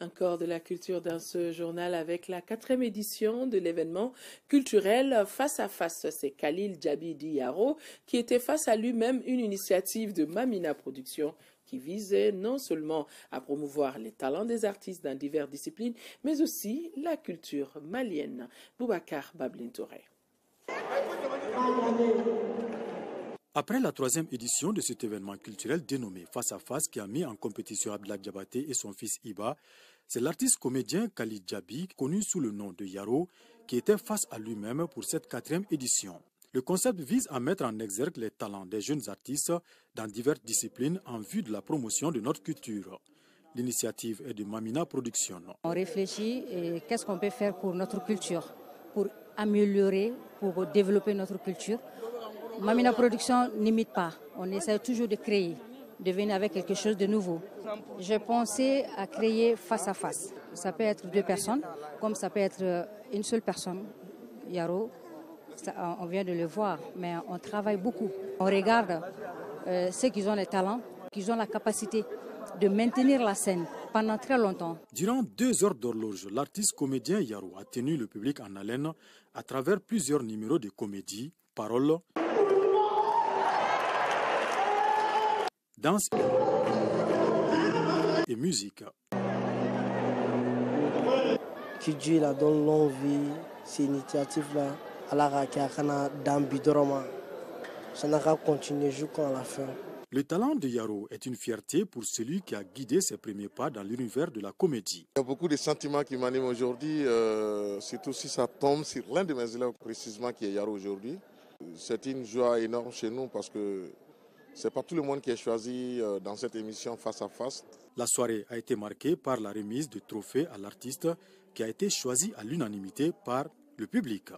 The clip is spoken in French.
Encore de la culture dans ce journal avec la quatrième édition de l'événement culturel Face à Face. C'est Khalil Djabi Diaro qui était face à lui-même une initiative de Mamina Productions qui visait non seulement à promouvoir les talents des artistes dans diverses disciplines, mais aussi la culture malienne. Boubacar Bablin Touré. Après la troisième édition de cet événement culturel dénommé Face à Face qui a mis en compétition Abdallah Diabaté et son fils Iba, c'est l'artiste comédien Khalid Djabi, connu sous le nom de Yaro, qui était face à lui-même pour cette quatrième édition. Le concept vise à mettre en exergue les talents des jeunes artistes dans diverses disciplines en vue de la promotion de notre culture. L'initiative est de Mamina Production. On réfléchit et qu'est-ce qu'on peut faire pour notre culture, pour améliorer, pour développer notre culture. Mamina Production n'imite pas. On essaie toujours de créer, de venir avec quelque chose de nouveau. J'ai pensé à créer face à face. Ça peut être deux personnes, comme ça peut être une seule personne. Yaro, on vient de le voir, mais on travaille beaucoup. On regarde euh, ceux qui ont les talents, qui ont la capacité de maintenir la scène pendant très longtemps. Durant deux heures d'horloge, l'artiste comédien Yaro a tenu le public en haleine à travers plusieurs numéros de comédie, paroles, danse et musique. Qui Dieu la donne l'envie, cette initiative-là, à la. Ça n'a qu'à continuer jusqu'à la fin. Le talent de Yaro est une fierté pour celui qui a guidé ses premiers pas dans l'univers de la comédie. Il y a beaucoup de sentiments qui m'animent aujourd'hui, euh, surtout si ça tombe sur l'un de mes élèves précisément qui est Yaro aujourd'hui. C'est une joie énorme chez nous parce que c'est pas tout le monde qui est choisi euh, dans cette émission face à face. La soirée a été marquée par la remise de trophées à l'artiste qui a été choisi à l'unanimité par le public.